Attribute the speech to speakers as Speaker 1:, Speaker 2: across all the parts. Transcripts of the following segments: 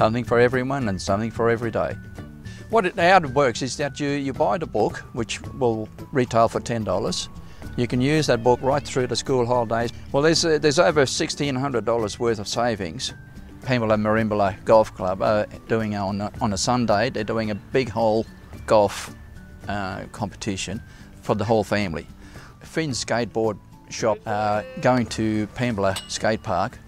Speaker 1: something for everyone and something for every day. What it, how it works is that you, you buy the book, which will retail for $10. You can use that book right through the school holidays. Well, there's, uh, there's over $1,600 worth of savings. Pambula Merimbula Golf Club are doing on a, on a Sunday, they're doing a big hole golf uh, competition for the whole family. Finn's skateboard shop are going to Pambula Skate Park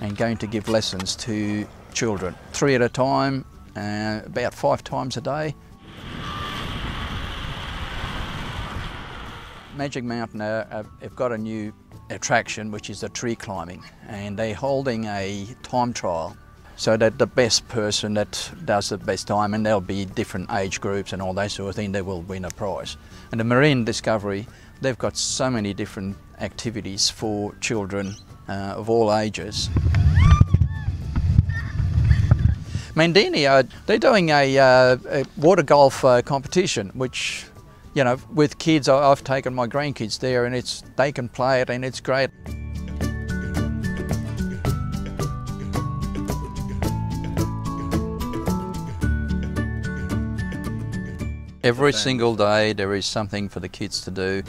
Speaker 1: and going to give lessons to children, three at a time, uh, about five times a day. Magic Mountain uh, have got a new attraction which is the tree climbing and they're holding a time trial so that the best person that does the best time and there'll be different age groups and all that sort of thing they will win a prize and the marine discovery they've got so many different activities for children uh, of all ages Mandeni, uh, they're doing a, uh, a water golf uh, competition, which, you know, with kids, I've taken my grandkids there and it's they can play it and it's great. Every single day there is something for the kids to do.